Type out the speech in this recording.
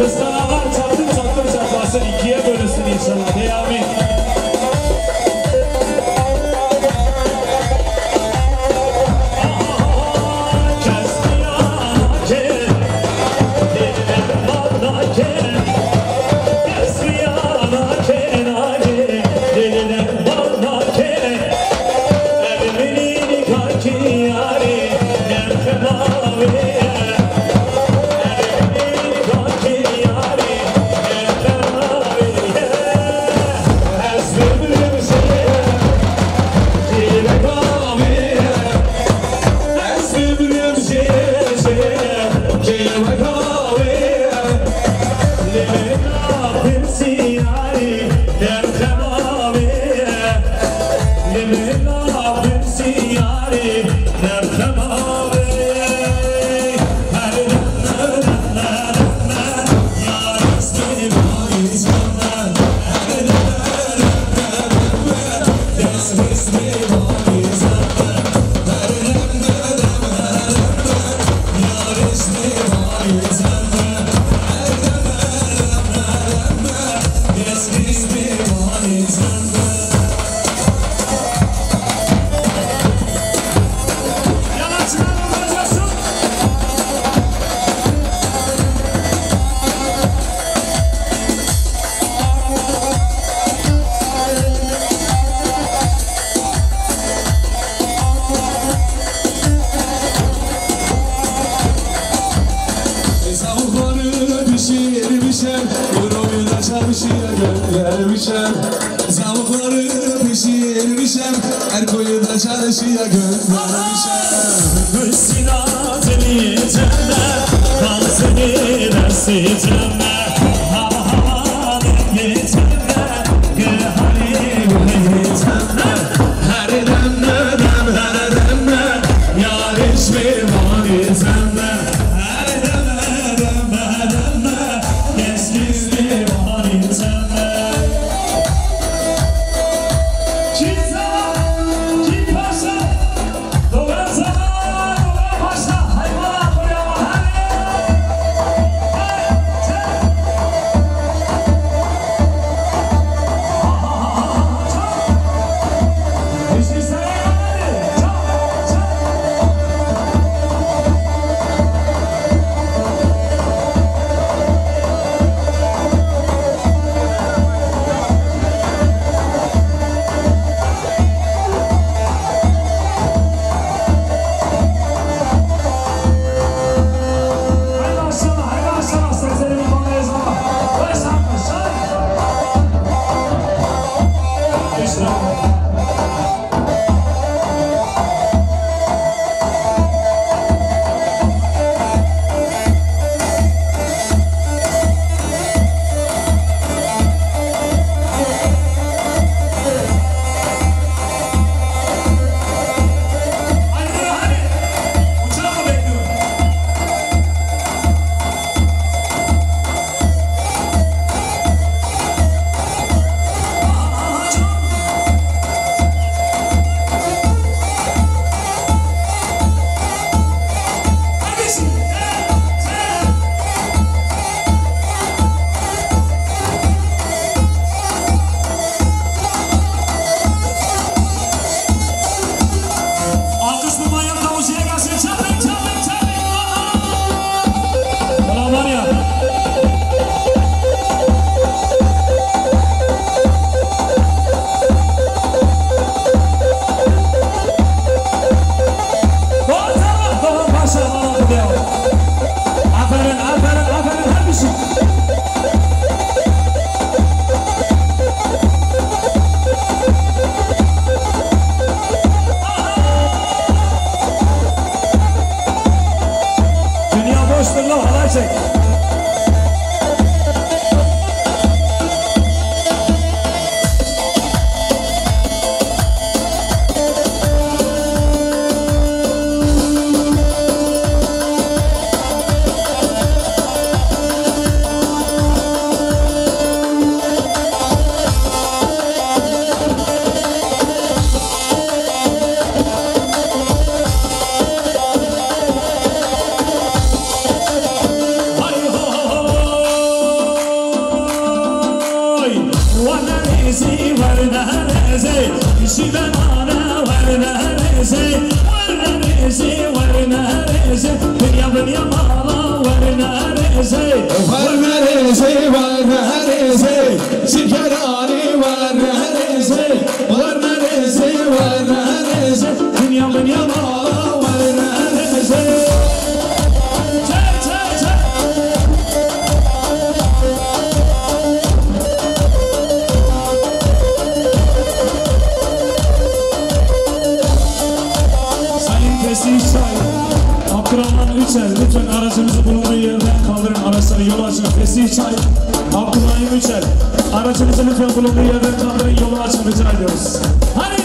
The sun gelmişler, gelmişler Zavukları pişirmişem Her koyu da çarşıya göndermişem Hüsnü Adel'i cennet Kal seni ben رزي يا ابن يا ماما ورنا رزي Aziz Çay, Abdullah Yücel. Aracınızı lütfen bulunduğu yerden kaldırın yolu açın rica ediyoruz. Hadi!